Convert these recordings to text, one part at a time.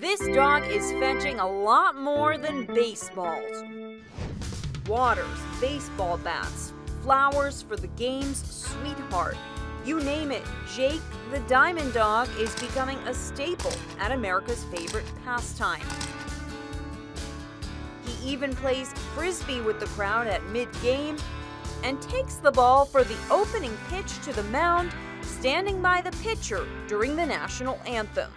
This dog is fetching a lot more than baseballs. Waters, baseball bats, flowers for the game's sweetheart. You name it, Jake the Diamond Dog is becoming a staple at America's favorite pastime. He even plays frisbee with the crowd at mid-game and takes the ball for the opening pitch to the mound, standing by the pitcher during the national anthem.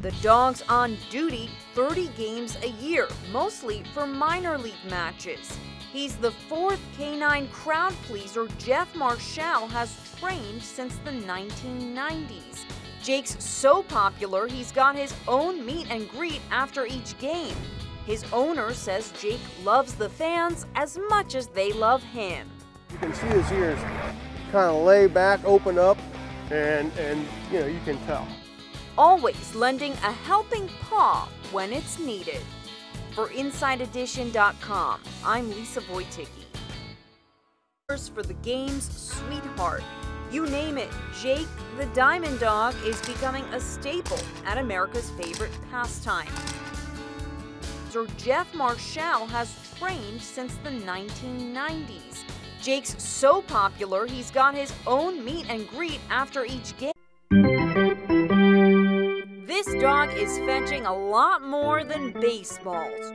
The dog's on duty 30 games a year, mostly for minor league matches. He's the fourth canine crowd pleaser Jeff Marshall has trained since the 1990s. Jake's so popular, he's got his own meet and greet after each game. His owner says Jake loves the fans as much as they love him. You can see his ears kind of lay back, open up, and, and you know, you can tell. Always lending a helping paw when it's needed. For InsideEdition.com, I'm Lisa Wojtycki. For the game's sweetheart. You name it, Jake the Diamond Dog is becoming a staple at America's favorite pastime. Sir Jeff Marshall has trained since the 1990s. Jake's so popular, he's got his own meet and greet after each game. This dog is fetching a lot more than baseballs.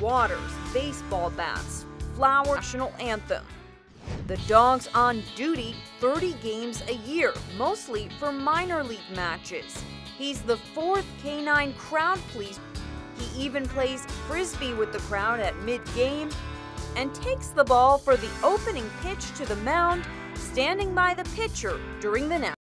Waters, baseball bats, flower national anthem. The dog's on duty 30 games a year, mostly for minor league matches. He's the fourth canine crowd pleaser. He even plays frisbee with the crowd at mid-game and takes the ball for the opening pitch to the mound, standing by the pitcher during the